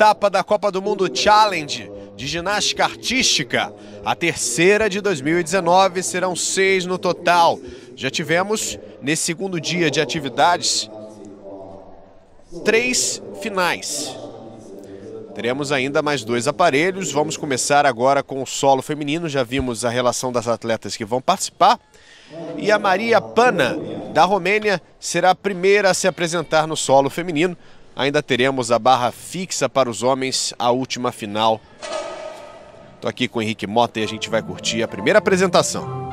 etapa da Copa do Mundo Challenge de ginástica artística. A terceira de 2019 serão seis no total. Já tivemos, nesse segundo dia de atividades, três finais. Teremos ainda mais dois aparelhos. Vamos começar agora com o solo feminino. Já vimos a relação das atletas que vão participar. E a Maria Pana, da Romênia, será a primeira a se apresentar no solo feminino. Ainda teremos a barra fixa para os homens, a última final. Estou aqui com o Henrique Mota e a gente vai curtir a primeira apresentação.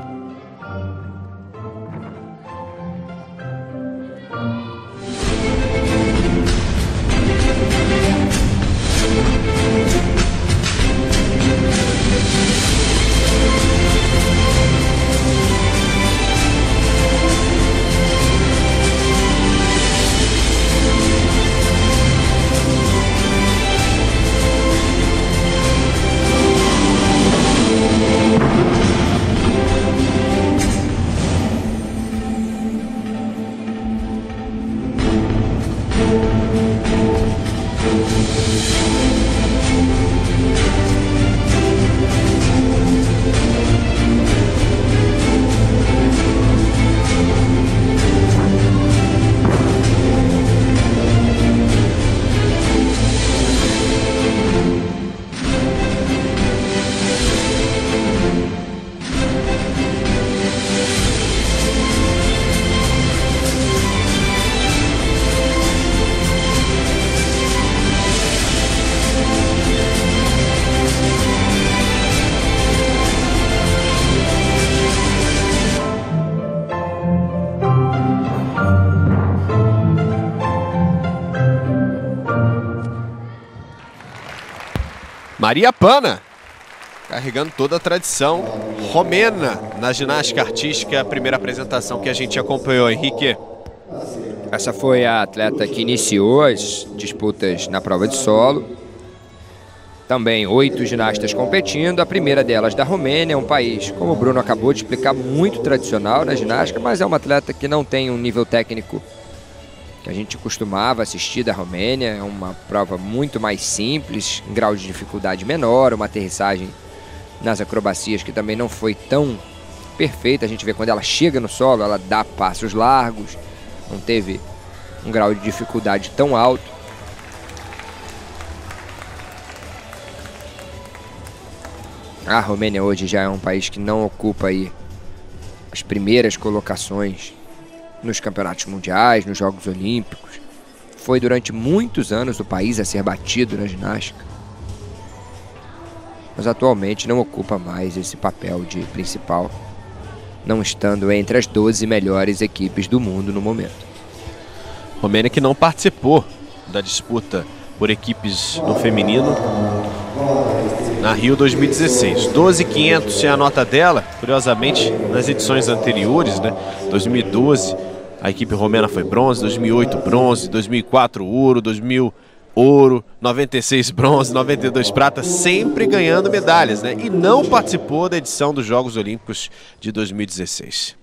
Maria Pana, carregando toda a tradição romena na ginástica artística, a primeira apresentação que a gente acompanhou, Henrique. Essa foi a atleta que iniciou as disputas na prova de solo. Também oito ginastas competindo, a primeira delas da Romênia, um país, como o Bruno acabou de explicar, muito tradicional na ginástica, mas é uma atleta que não tem um nível técnico que a gente costumava assistir da Romênia. É uma prova muito mais simples, um grau de dificuldade menor, uma aterrissagem nas acrobacias que também não foi tão perfeita. A gente vê quando ela chega no solo, ela dá passos largos, não teve um grau de dificuldade tão alto. A Romênia hoje já é um país que não ocupa aí as primeiras colocações nos campeonatos mundiais, nos Jogos Olímpicos. Foi durante muitos anos o país a ser batido na ginástica. Mas atualmente não ocupa mais esse papel de principal, não estando entre as 12 melhores equipes do mundo no momento. Romênia que não participou da disputa por equipes no feminino na Rio 2016. 12.500 é a nota dela, curiosamente nas edições anteriores, né? 2012 a equipe romena foi bronze, 2008 bronze, 2004 ouro, 2000 ouro, 96 bronze, 92 prata, sempre ganhando medalhas, né? E não participou da edição dos Jogos Olímpicos de 2016.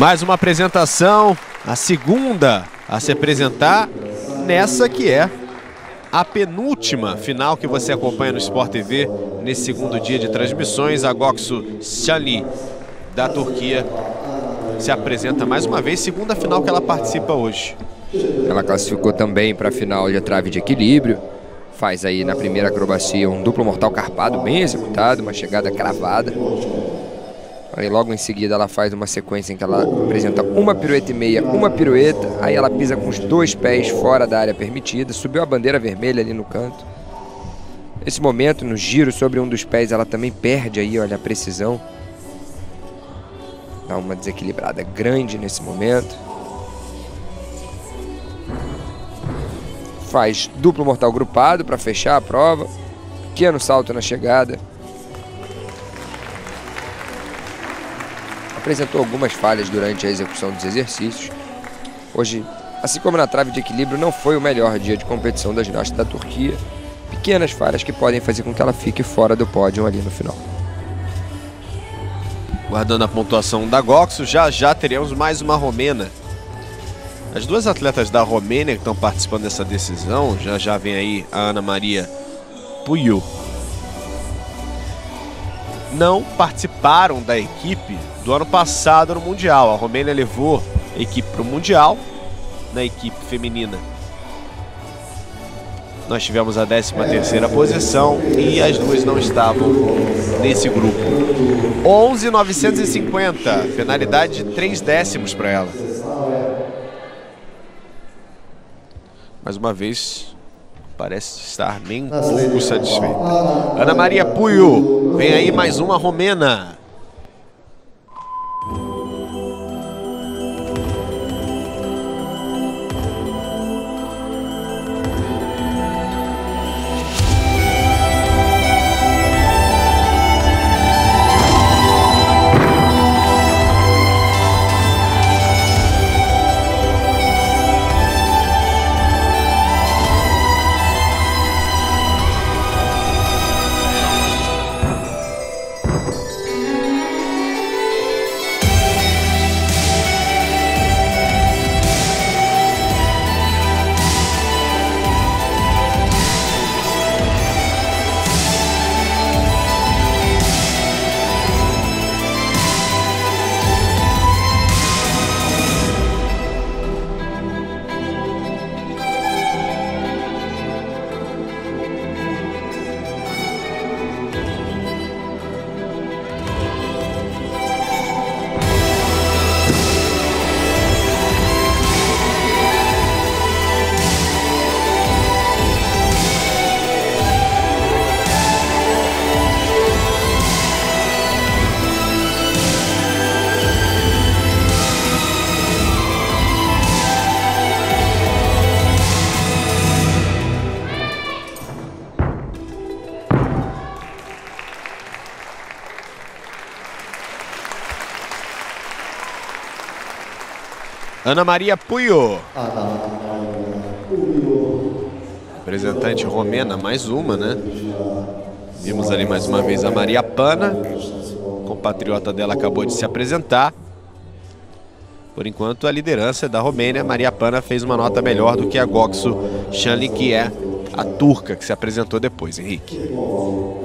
Mais uma apresentação, a segunda a se apresentar nessa que é a penúltima final que você acompanha no Sport TV nesse segundo dia de transmissões. A Goksu Shali da Turquia se apresenta mais uma vez, segunda final que ela participa hoje. Ela classificou também para a final de trave de equilíbrio. Faz aí na primeira acrobacia um duplo mortal carpado bem executado, uma chegada cravada. Aí logo em seguida ela faz uma sequência em que ela apresenta uma pirueta e meia, uma pirueta, aí ela pisa com os dois pés fora da área permitida, subiu a bandeira vermelha ali no canto. Nesse momento, no giro sobre um dos pés, ela também perde aí, olha, a precisão. Dá uma desequilibrada grande nesse momento. Faz duplo mortal grupado para fechar a prova. Pequeno salto na chegada. Apresentou algumas falhas durante a execução dos exercícios. Hoje, assim como na trave de equilíbrio, não foi o melhor dia de competição da ginástica da Turquia. Pequenas falhas que podem fazer com que ela fique fora do pódio ali no final. Guardando a pontuação da Goxo, já já teremos mais uma romena. As duas atletas da Romênia que estão participando dessa decisão, já já vem aí a Ana Maria Puyu. Não participaram da equipe do ano passado no Mundial. A Romênia levou a equipe para o Mundial, na equipe feminina. Nós tivemos a 13 terceira posição e as duas não estavam nesse grupo. 11,950, penalidade de 3 décimos para ela. Mais uma vez, parece estar nem um pouco satisfeita. Ana Maria Puyo, vem aí mais uma romena. Ana Maria Puyo. Representante romena, mais uma, né? Vimos ali mais uma vez a Maria Pana. Compatriota dela acabou de se apresentar. Por enquanto, a liderança é da Romênia. Maria Pana fez uma nota melhor do que a Goxo Shanli, que é a turca que se apresentou depois, Henrique.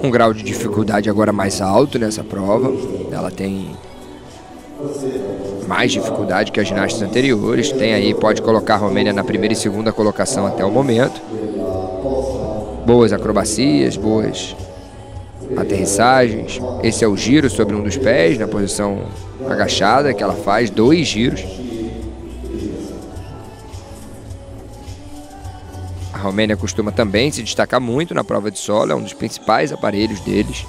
Um grau de dificuldade agora mais alto nessa prova. Ela tem mais dificuldade que as ginastas anteriores. Tem aí, pode colocar a Romênia na primeira e segunda colocação até o momento. Boas acrobacias, boas aterrissagens. Esse é o giro sobre um dos pés, na posição agachada que ela faz, dois giros. A Romênia costuma também se destacar muito na prova de solo, é um dos principais aparelhos deles.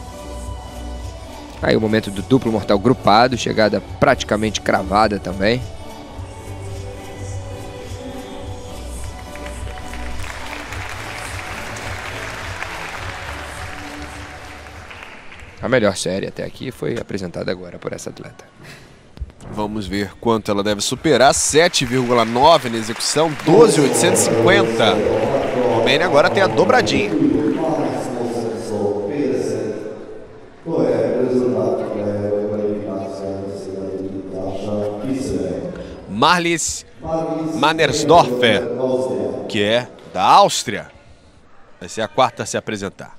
Aí o momento do duplo mortal grupado, chegada praticamente cravada também. A melhor série até aqui foi apresentada agora por essa atleta. Vamos ver quanto ela deve superar. 7,9 na execução, 12,850. O Romênia agora tem a dobradinha. Marlis Mannersdorfer, que é da Áustria. Vai ser a quarta a se apresentar.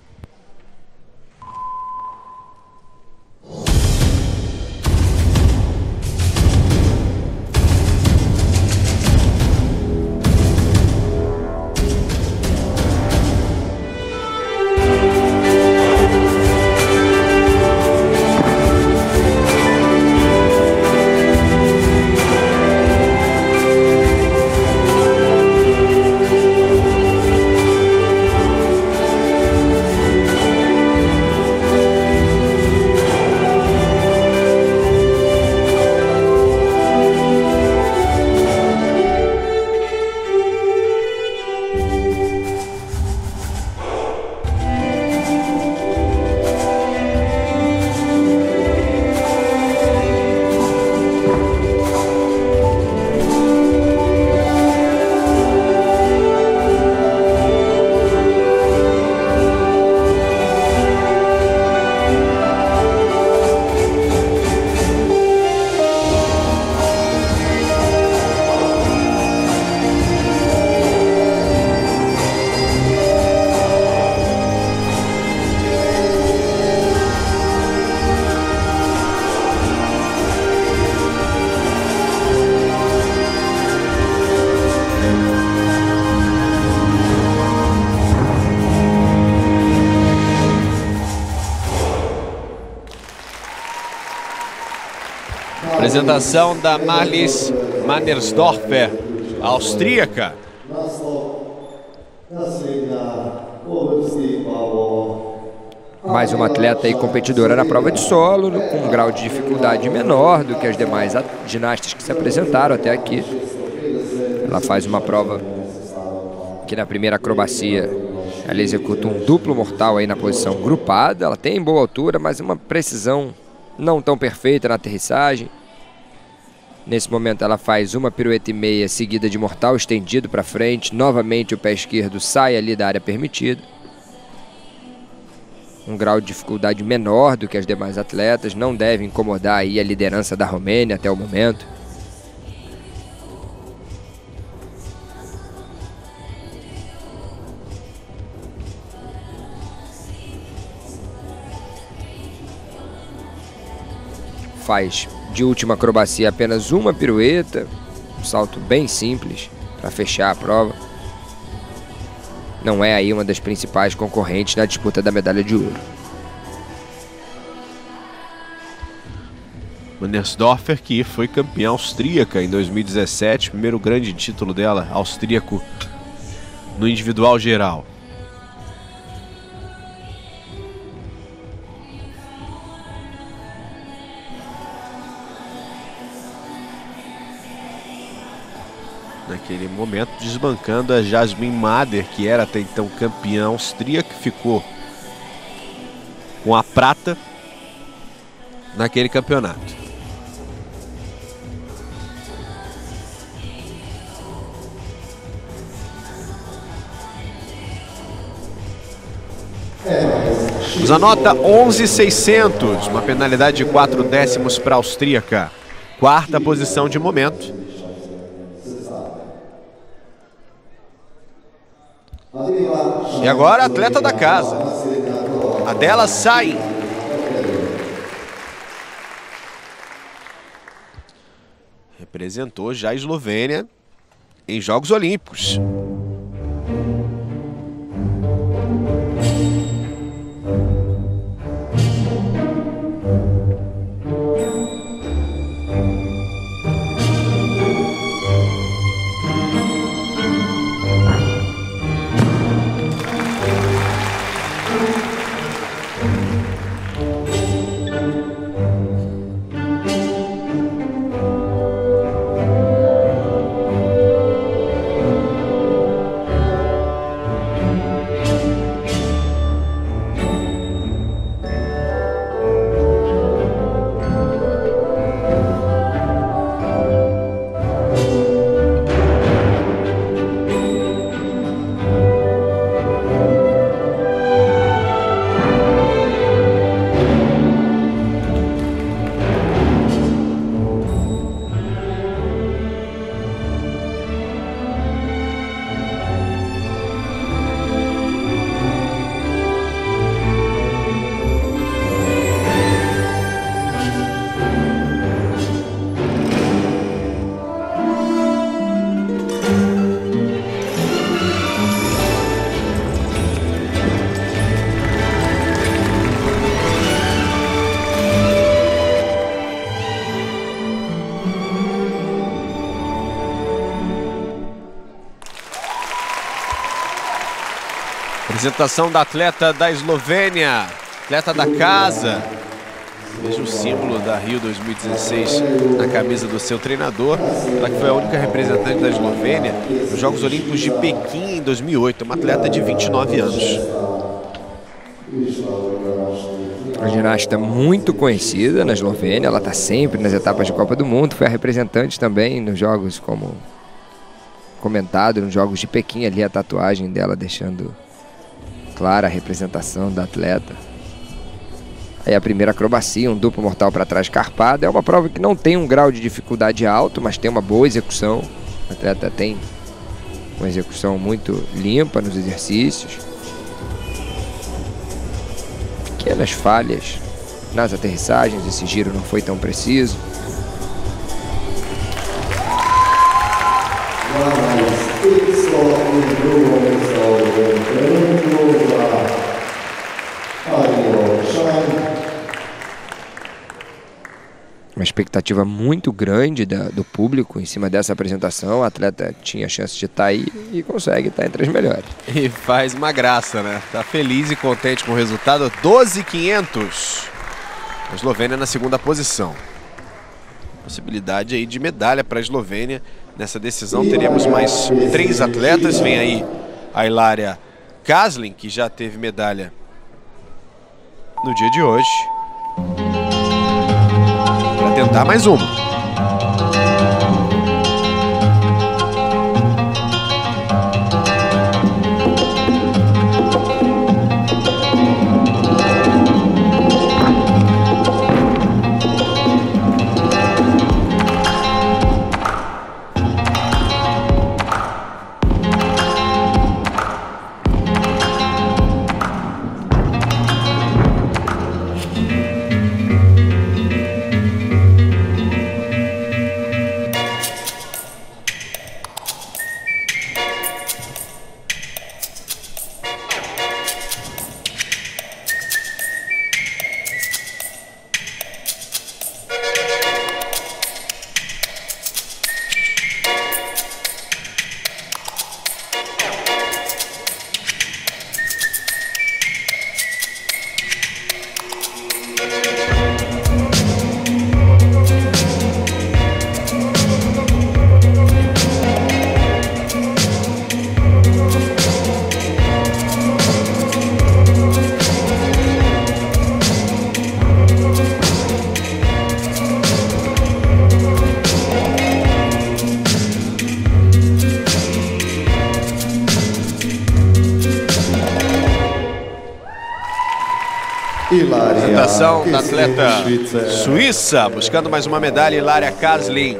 Apresentação da Marlis Mannersdorfer, austríaca. Mais uma atleta e competidora na prova de solo, com um grau de dificuldade menor do que as demais ginastas que se apresentaram até aqui. Ela faz uma prova que na primeira acrobacia ela executa um duplo mortal aí na posição grupada. Ela tem boa altura, mas uma precisão não tão perfeita na aterrissagem. Nesse momento ela faz uma pirueta e meia seguida de mortal estendido para frente. Novamente o pé esquerdo sai ali da área permitida. Um grau de dificuldade menor do que as demais atletas. Não deve incomodar aí a liderança da Romênia até o momento. Faz de última acrobacia apenas uma pirueta, um salto bem simples para fechar a prova. Não é aí uma das principais concorrentes na disputa da medalha de ouro. Mannersdorfer, que foi campeã austríaca em 2017, primeiro grande título dela, austríaco, no individual geral. Naquele momento, desbancando a Jasmine Mader, que era até então campeã austríaca, que ficou com a prata naquele campeonato. Nos anota 11,600, uma penalidade de 4 décimos para a austríaca. Quarta posição de momento. E agora atleta da casa. A dela sai. Representou já a Eslovênia em Jogos Olímpicos. Apresentação da atleta da Eslovênia, atleta da casa. Veja o símbolo da Rio 2016 na camisa do seu treinador. Ela que foi a única representante da Eslovênia nos Jogos Olímpicos de Pequim em 2008. Uma atleta de 29 anos. Uma ginasta muito conhecida na Eslovênia. Ela está sempre nas etapas de Copa do Mundo. Foi a representante também nos jogos como comentado nos Jogos de Pequim ali a tatuagem dela deixando clara a representação da atleta. Aí a primeira acrobacia, um duplo mortal para trás carpado. É uma prova que não tem um grau de dificuldade alto, mas tem uma boa execução. O atleta tem uma execução muito limpa nos exercícios. Pequenas falhas nas aterrissagens, esse giro não foi tão preciso. uma expectativa muito grande da, do público em cima dessa apresentação. O atleta tinha chance de estar tá aí e consegue estar tá entre as melhores. E faz uma graça, né? Tá feliz e contente com o resultado. 12,500. A Eslovênia na segunda posição. Possibilidade aí de medalha para a Eslovênia. Nessa decisão teremos mais três atletas. Vem aí a Hilária Kaslin, que já teve medalha no dia de hoje tentar mais uma. Da atleta suíça, buscando mais uma medalha, Hilária Kaslin.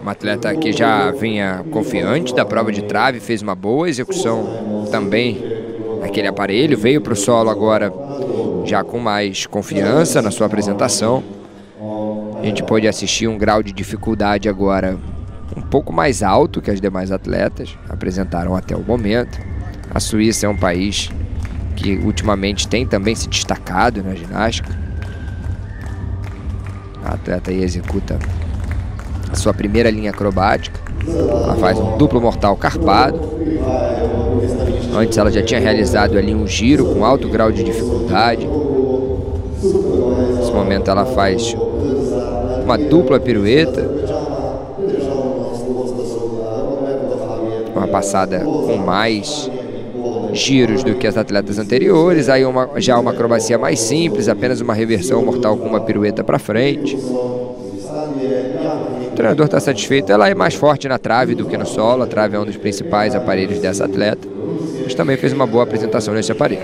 Uma atleta que já vinha confiante da prova de trave, fez uma boa execução também naquele aparelho, veio para o solo agora já com mais confiança na sua apresentação. A gente pôde assistir um grau de dificuldade agora um pouco mais alto que as demais atletas apresentaram até o momento. A Suíça é um país que ultimamente tem também se destacado na ginástica. A atleta aí executa a sua primeira linha acrobática. Ela faz um duplo mortal carpado. Antes ela já tinha realizado ali um giro com alto grau de dificuldade. Nesse momento ela faz uma dupla pirueta. Uma passada com mais giros do que as atletas anteriores, aí uma, já uma acrobacia mais simples, apenas uma reversão mortal com uma pirueta para frente. O treinador está satisfeito, ela é mais forte na trave do que no solo, a trave é um dos principais aparelhos dessa atleta, mas também fez uma boa apresentação nesse aparelho.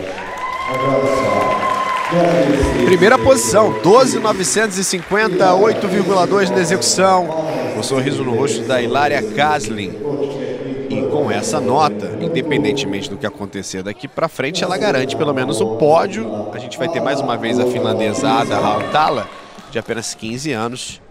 Primeira posição, 12,950, 8,2 na execução. O sorriso no rosto da Hilária Kaslin com essa nota, independentemente do que acontecer daqui para frente, ela garante pelo menos o pódio. A gente vai ter mais uma vez a finlandesada Rautala, de apenas 15 anos,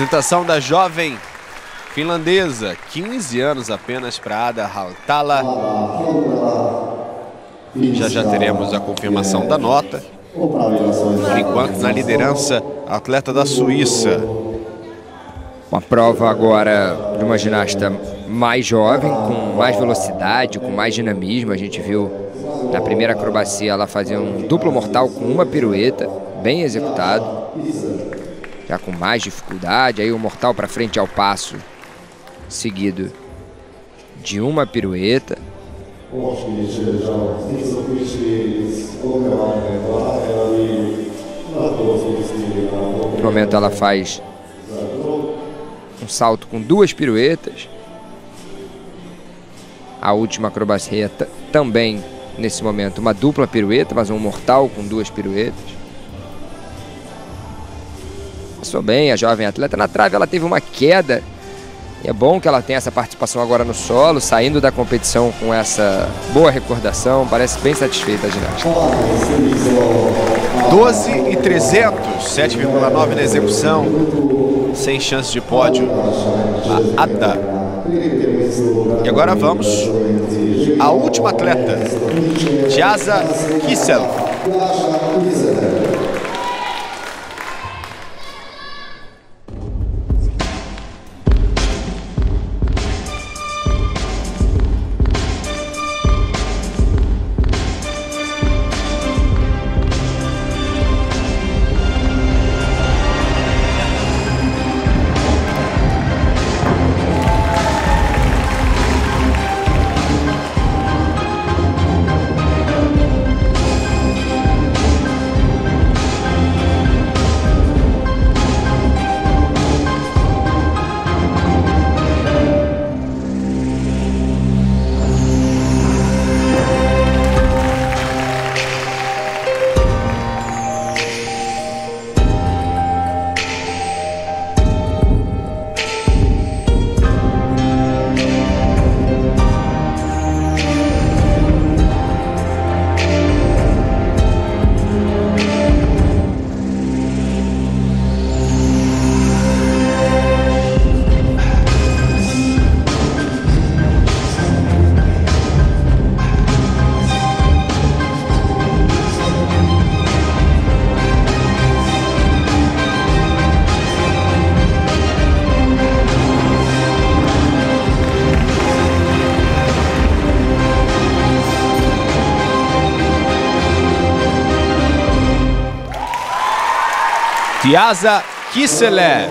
Apresentação da jovem finlandesa, 15 anos apenas para Ada Hautala. Já já teremos a confirmação da nota. Por enquanto, na liderança, atleta da Suíça. Uma prova agora de uma ginasta mais jovem, com mais velocidade, com mais dinamismo. A gente viu na primeira acrobacia ela fazer um duplo mortal com uma pirueta, bem executado já com mais dificuldade. Aí o mortal para frente ao passo, seguido de uma pirueta. No momento ela faz um salto com duas piruetas. A última acrobacia também, nesse momento, uma dupla pirueta, mas um mortal com duas piruetas. Passou bem a jovem atleta. Na trave ela teve uma queda. E é bom que ela tenha essa participação agora no solo, saindo da competição com essa boa recordação. Parece bem satisfeita a ginástica. 12 e 300, 7,9 na execução. Sem chance de pódio. A Ada. E agora vamos à última atleta, Jaza Kissel. Tiaza Kiselev.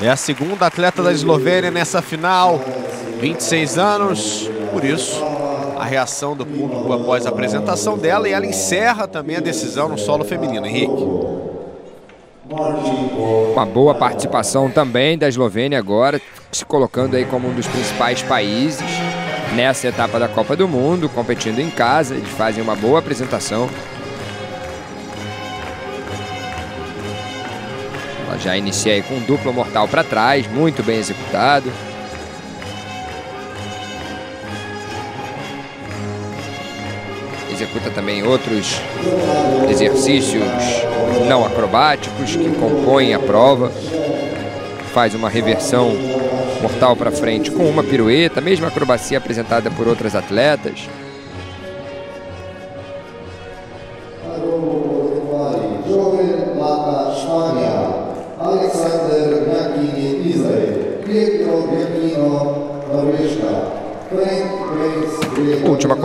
É a segunda atleta da Eslovênia nessa final. 26 anos, por isso a reação do público após a apresentação dela e ela encerra também a decisão no solo feminino. Henrique. Uma boa participação também da Eslovênia agora, se colocando aí como um dos principais países nessa etapa da Copa do Mundo, competindo em casa. Eles fazem uma boa apresentação. Já iniciei com um duplo mortal para trás, muito bem executado. Executa também outros exercícios não acrobáticos que compõem a prova. Faz uma reversão mortal para frente com uma pirueta, mesma acrobacia apresentada por outras atletas.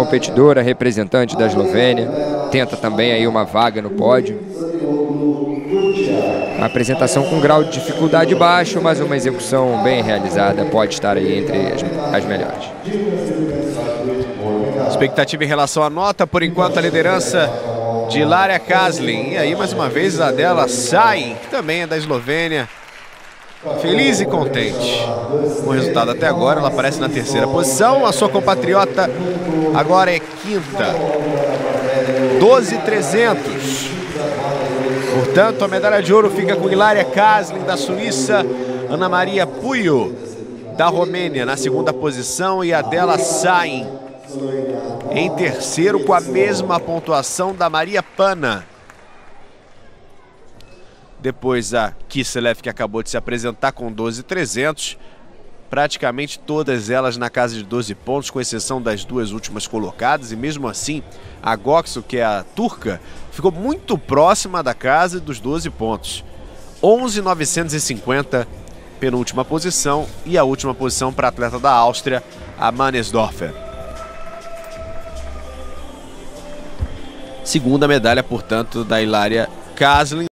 Competidora, representante da Eslovênia, tenta também aí uma vaga no pódio. A apresentação com grau de dificuldade baixo, mas uma execução bem realizada pode estar aí entre as, as melhores. Expectativa em relação à nota, por enquanto a liderança de Lária Kaslin. E aí, mais uma vez, a dela sai, que também é da Eslovênia. Feliz e contente com o resultado até agora. Ela aparece na terceira posição. A sua compatriota agora é quinta. 12,300. Portanto, a medalha de ouro fica com Hilária Kaslin, da Suíça. Ana Maria Puyo, da Romênia, na segunda posição. E a dela Sain em terceiro, com a mesma pontuação da Maria Pana. Depois a Kiselev, que acabou de se apresentar com 12,300. Praticamente todas elas na casa de 12 pontos, com exceção das duas últimas colocadas. E mesmo assim, a Goxo, que é a turca, ficou muito próxima da casa dos 12 pontos. 11,950 penúltima posição e a última posição para a atleta da Áustria, a Manesdorfer. Segunda medalha, portanto, da Hilária Kaslin.